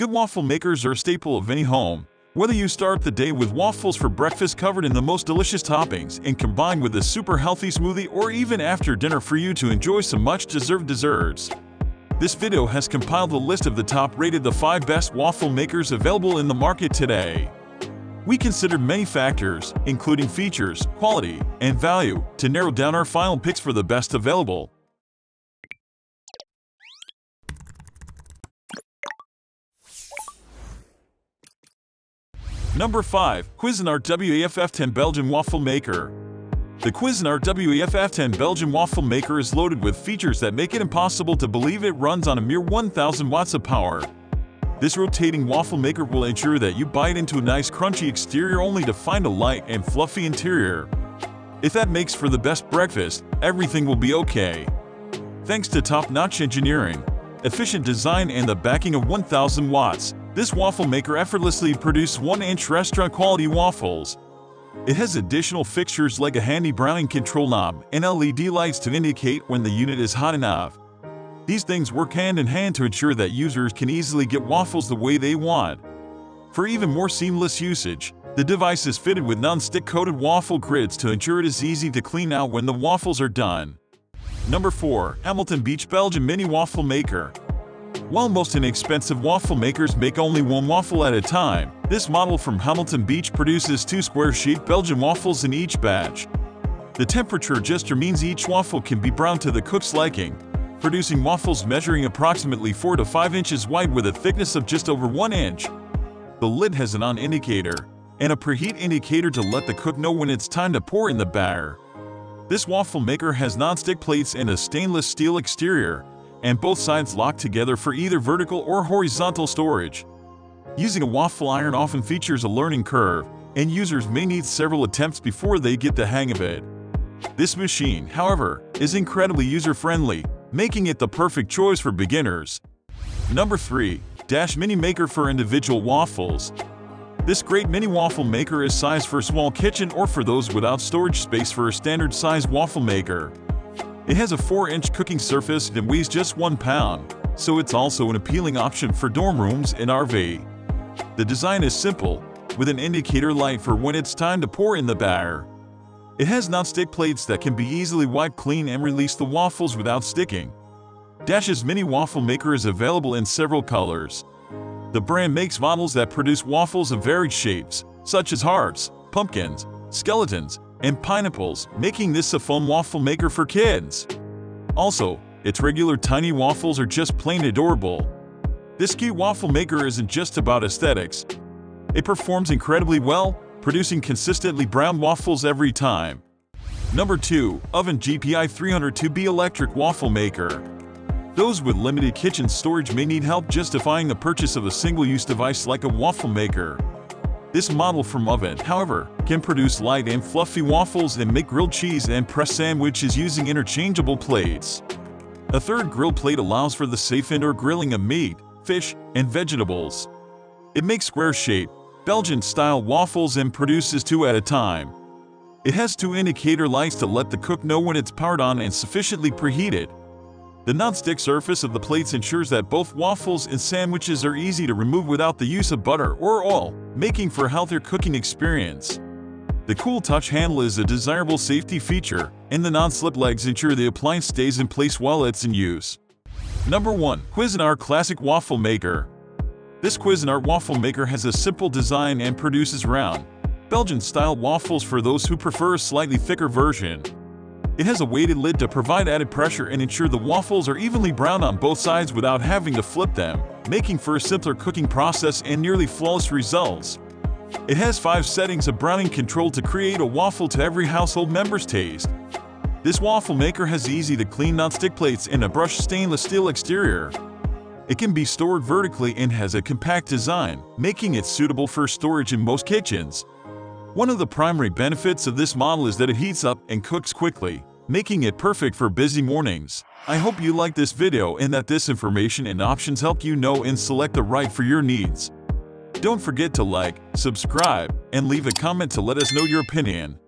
Good waffle makers are a staple of any home. Whether you start the day with waffles for breakfast covered in the most delicious toppings and combined with a super healthy smoothie or even after dinner for you to enjoy some much-deserved desserts. This video has compiled a list of the top-rated the 5 best waffle makers available in the market today. We considered many factors, including features, quality, and value, to narrow down our final picks for the best available. Number 5. Cuisinart WAFF10 Belgian Waffle Maker The Cuisinart WAFF10 Belgian Waffle Maker is loaded with features that make it impossible to believe it runs on a mere 1000 watts of power. This rotating waffle maker will ensure that you bite into a nice crunchy exterior only to find a light and fluffy interior. If that makes for the best breakfast, everything will be okay. Thanks to top-notch engineering, efficient design and the backing of 1000 watts, this waffle maker effortlessly produces 1-inch restaurant-quality waffles. It has additional fixtures like a handy browning control knob and LED lights to indicate when the unit is hot enough. These things work hand in hand to ensure that users can easily get waffles the way they want. For even more seamless usage, the device is fitted with non-stick coated waffle grids to ensure it is easy to clean out when the waffles are done. Number 4. Hamilton Beach Belgian Mini Waffle Maker While most inexpensive waffle makers make only one waffle at a time, this model from Hamilton Beach produces two square-shaped Belgian waffles in each batch. The temperature adjuster means each waffle can be browned to the cook's liking, producing waffles measuring approximately 4 to 5 inches wide with a thickness of just over 1 inch. The lid has an on indicator and a preheat indicator to let the cook know when it's time to pour in the batter. This waffle maker has non-stick plates and a stainless steel exterior, and both sides lock together for either vertical or horizontal storage. Using a waffle iron often features a learning curve, and users may need several attempts before they get the hang of it. This machine, however, is incredibly user-friendly making it the perfect choice for beginners. Number 3. Dash Mini Maker for Individual Waffles This great mini waffle maker is sized for a small kitchen or for those without storage space for a standard-sized waffle maker. It has a 4-inch cooking surface and weighs just 1 pound, so it's also an appealing option for dorm rooms and RV. The design is simple, with an indicator light for when it's time to pour in the batter. It has non-stick plates that can be easily wiped clean and release the waffles without sticking. Dash's mini waffle maker is available in several colors. The brand makes models that produce waffles of varied shapes, such as hearts, pumpkins, skeletons, and pineapples, making this a fun waffle maker for kids. Also, its regular tiny waffles are just plain adorable. This cute waffle maker isn't just about aesthetics. It performs incredibly well, producing consistently brown waffles every time. Number 2. Ovente GPI 302B Electric Waffle Maker Those with limited kitchen storage may need help justifying the purchase of a single-use device like a waffle maker. This model from Ovente, however, can produce light and fluffy waffles and make grilled cheese and press sandwiches using interchangeable plates. A third grill plate allows for the safe indoor grilling of meat, fish, and vegetables. It makes square-shaped, Belgian-style waffles and produces two at a time. It has two indicator lights to let the cook know when it's powered on and sufficiently preheated. The non-stick surface of the plates ensures that both waffles and sandwiches are easy to remove without the use of butter or oil, making for a healthier cooking experience. The Cool Touch handle is a desirable safety feature, and the non-slip legs ensure the appliance stays in place while it's in use. Number 1. Cuisinart Classic Waffle Maker this Cuisinart waffle maker has a simple design and produces round, Belgian-style waffles for those who prefer a slightly thicker version. It has a weighted lid to provide added pressure and ensure the waffles are evenly browned on both sides without having to flip them, making for a simpler cooking process and nearly flawless results. It has five settings of browning control to create a waffle to every household member's taste. This waffle maker has easy-to-clean non-stick plates and a brushed stainless steel exterior. It can be stored vertically and has a compact design, making it suitable for storage in most kitchens. One of the primary benefits of this model is that it heats up and cooks quickly, making it perfect for busy mornings. I hope you liked this video and that this information and options help you know and select the right for your needs. Don't forget to like, subscribe, and leave a comment to let us know your opinion.